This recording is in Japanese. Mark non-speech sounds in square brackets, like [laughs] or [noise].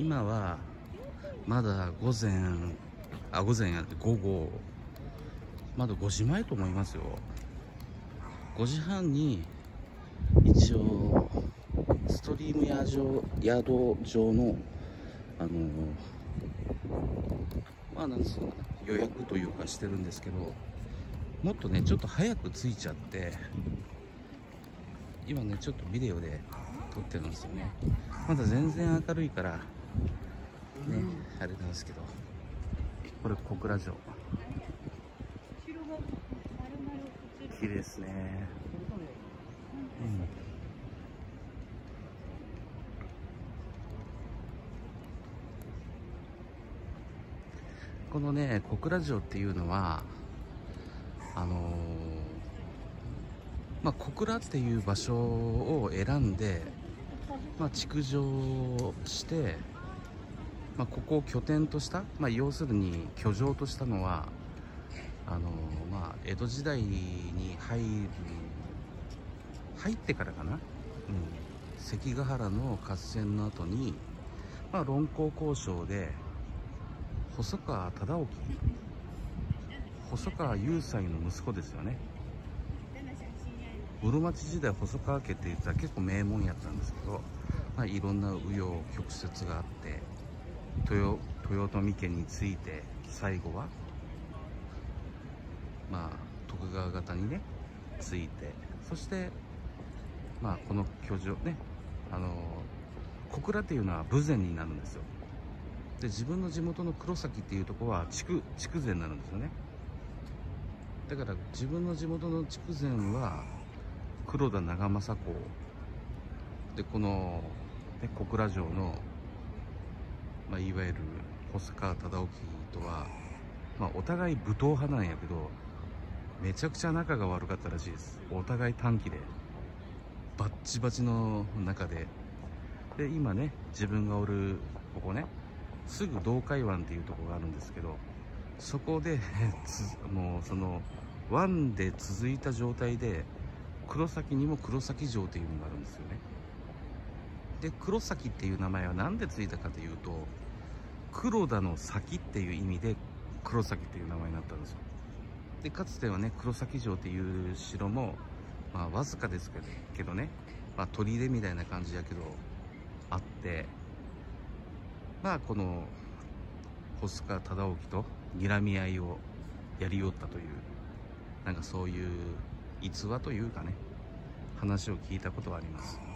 今はまだ午前あ午前やって午後。まだ5時前と思いますよ。5時半に一応ストリームヤ宿上のあのまあなんですか予約というかしてるんですけどもっとねちょっと早く着いちゃって今ねちょっとビデオで撮ってるんですよね。まだ全然明るいからねあれなんですけど。これ小倉城。綺麗ですね。うん。このね小倉城っていうのはあのー、まあ、小倉っていう場所を選んで、まあ、築城して、まあ、ここを拠点とした、まあ、要するに居城としたのはあの、まあ、江戸時代に入る入ってからかな、うん、関ヶ原の合戦の後に、まあ、論功交渉で細川忠興細川雄斎の息子ですよね。室町時代細川家って言ったら結構名門やったんですけど、まあ、いろんな紆余曲折があって豊豊臣家について最後はまあ徳川方にねついてそしてまあこの居城ねあの小倉っていうのは豊前になるんですよ。で自分の地元の黒崎っていうところは筑筑前になるんですよね。だから自分の地元の筑前は黒田長政公。でこの、ね、小倉城の、まあ、いわゆる細川忠興とは、まあ、お互い武闘派なんやけどめちゃくちゃ仲が悪かったらしいです。お互い短期でバッチバチの中で。で今ね自分がおるここねすぐ洞海湾っていうとこがあるんですけどそこで [laughs] もうその湾で続いた状態で黒崎にも黒崎城っていうのがあるんですよね。で黒崎っていう名前は何でついたかというと黒田の先っていう意味で黒崎っていう名前になったんですよ。でかつてはね黒崎城っていう城もまあわずかですけどね、まあ、砦みたいな感じやけどあってまあこの細川忠興と睨み合いをやりよったというなんかそういう逸話というかね話を聞いたことはあります。